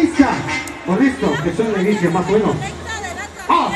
pista con esto, que son de inicio más o menos. ¡Ah,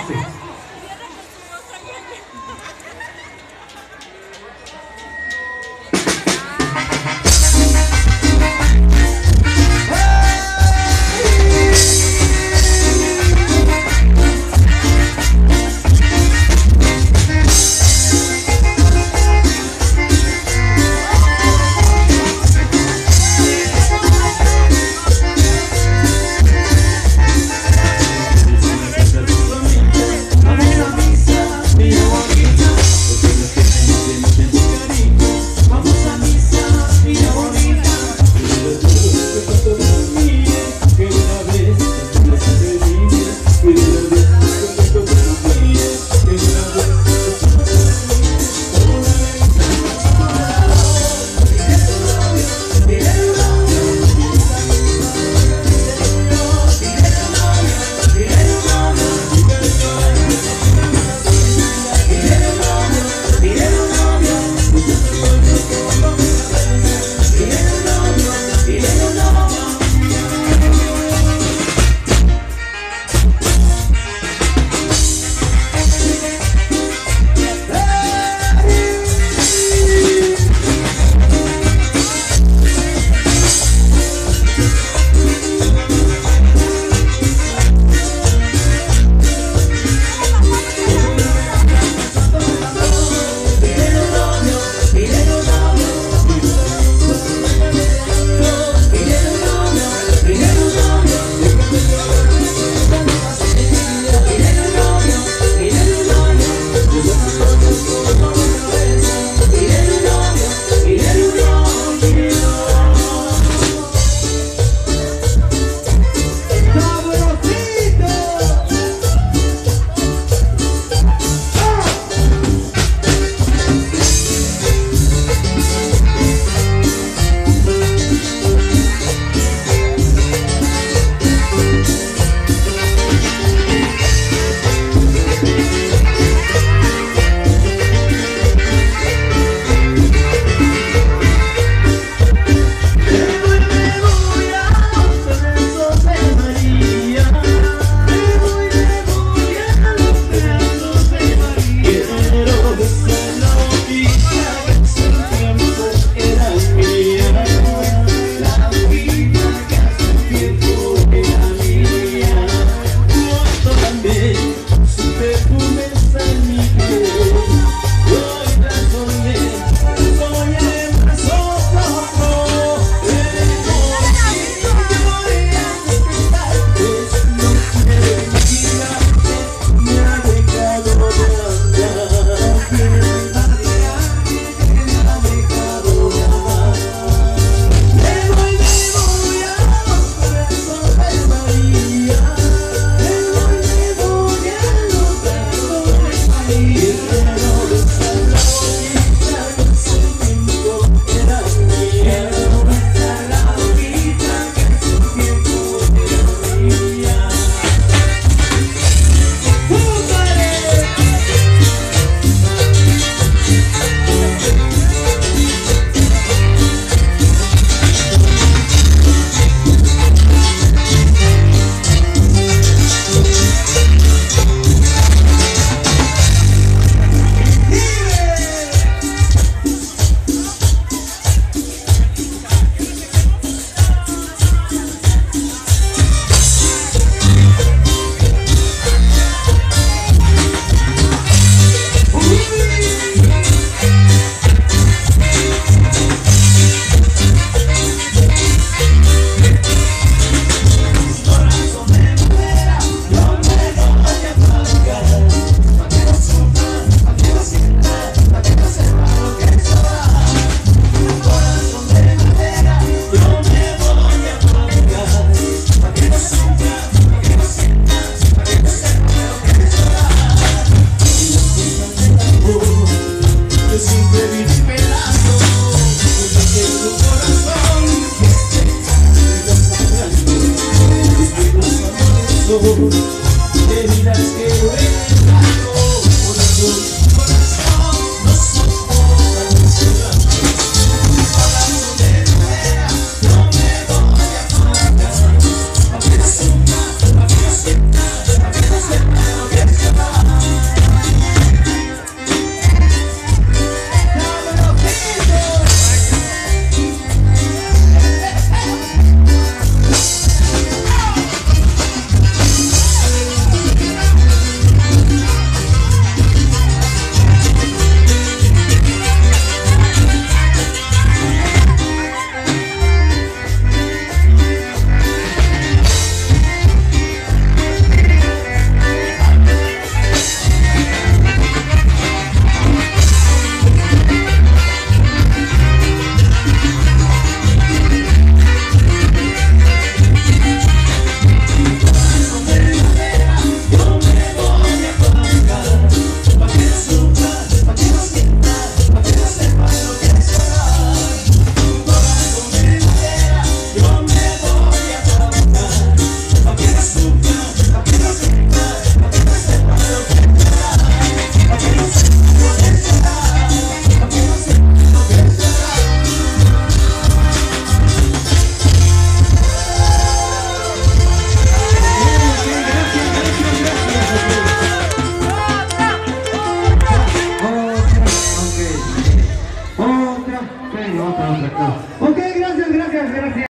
Oh